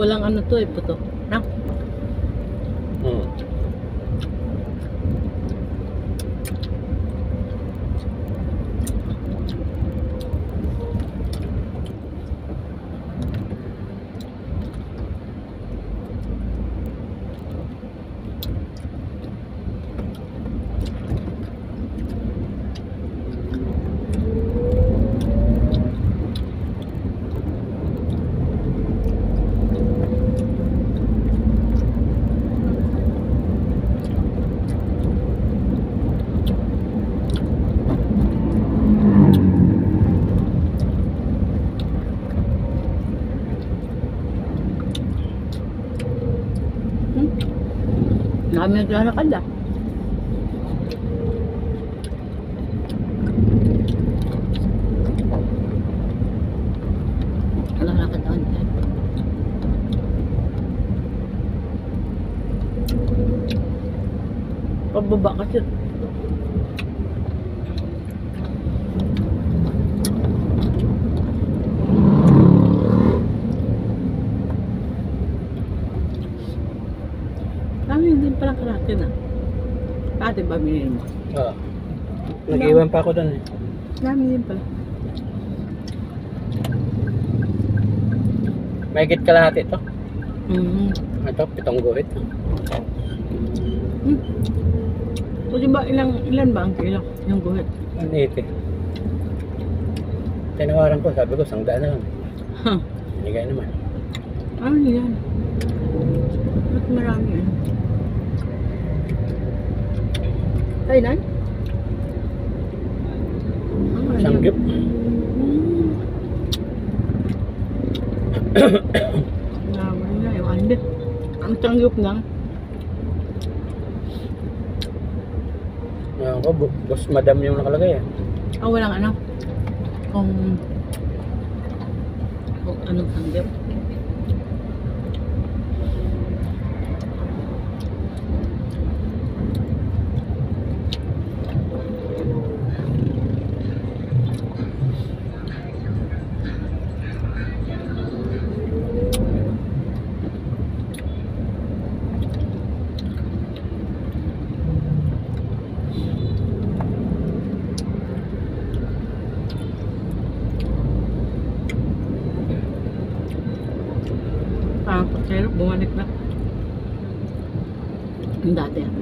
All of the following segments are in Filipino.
Walang ano to eh, puto. Na? Hmm. Hmm? Dami naglalakad ah. Naglalakad doon. eh. Pababa kasi. Dami din karate na. Dati ba binili mo? Ah. Nag-iwan pa ako doon eh. Dami din pala. Mahigit kalahati ito. Mm-hmm. Ito, pitong guhit. Hmm. O di ba ilang, ilan ba ang kilo? Yung guhit? 180. Tinawaran ko, sabi ko, sangdaan na lang. Huh. Binigay naman. Ano yan? Ba't marami yan? Kailan? Yan? Sanggip. Naman na, yung ande. Ang sanggip lang. Ngayon ko, boss madam yung nakalagay eh. Ah, walang ano? Kung... Kung anong sanggip? Yung dati. ah.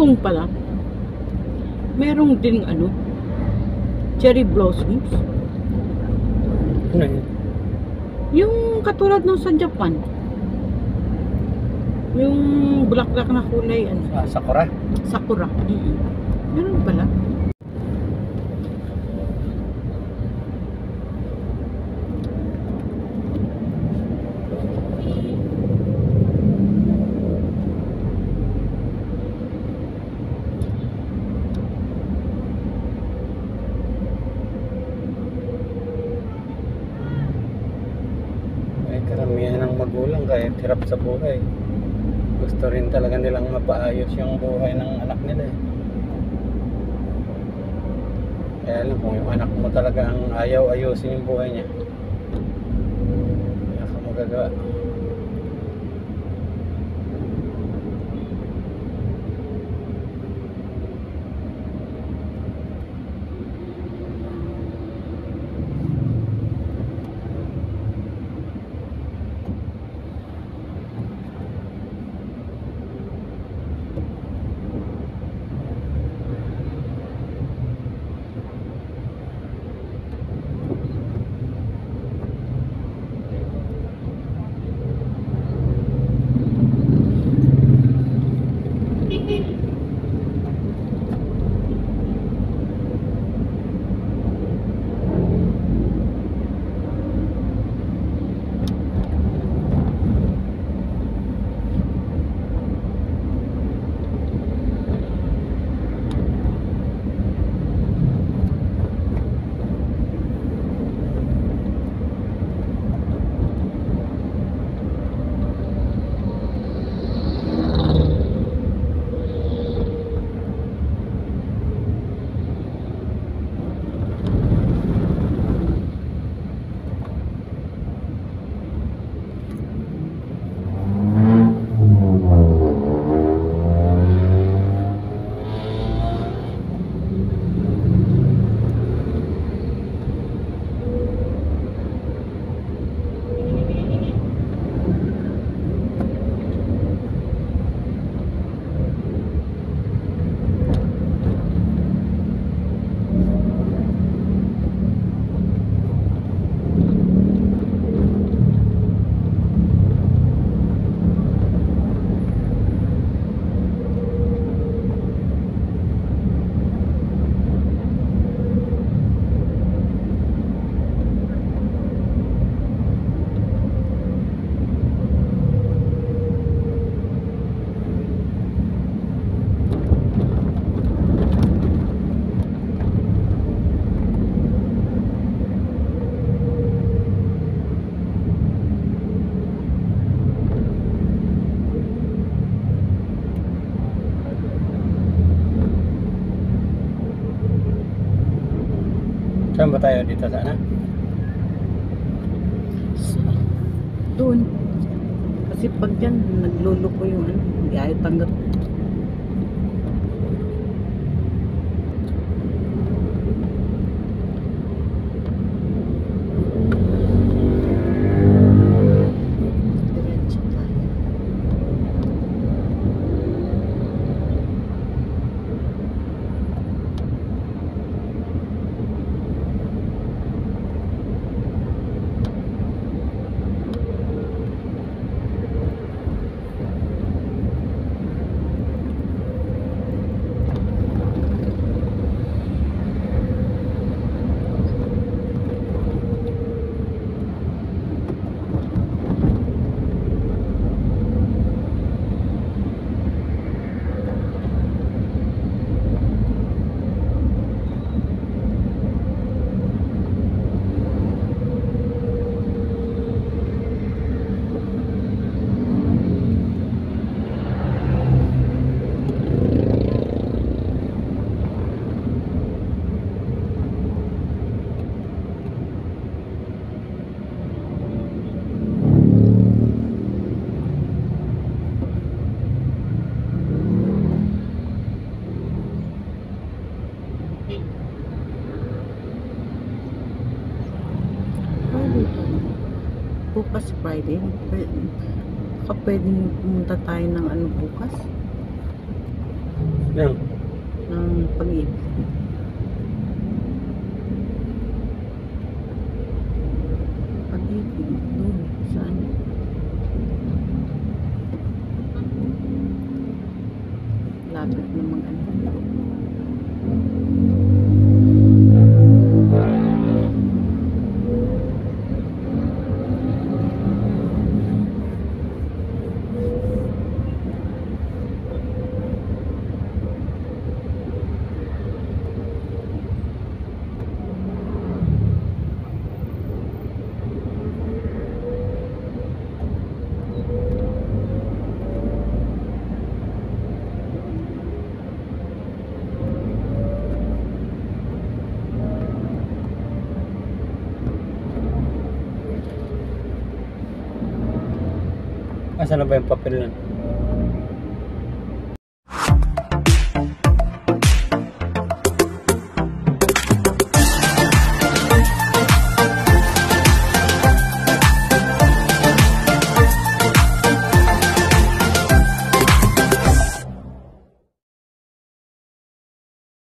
Kong pala, merong ding ano, cherry blossoms. Ano yun? Yung katulad nung sa Japan. Yung bulaklak na kulay, ano, Ah, sakura? sakura. Mm Meron pala. Kahit hirap sa buhay. Gusto rin talaga nilang mapaayos yung buhay ng anak nila eh. Kaya lang kung yung anak mo talaga ang ayaw ayusin yung buhay niya. Wala ka magagawa. Saan ba tayo dito sana? Doon. Kasi pag yan, nagluluko yung ano, ayaw tanggap. Diretso tayo. Friday pa. Bukas Friday. Baka pwedeng pumunta tayo ng ano bukas. Yan. ng. Pag-ibig, doon, saan? Lapit na mag ano. Asa na ba yung papel nun?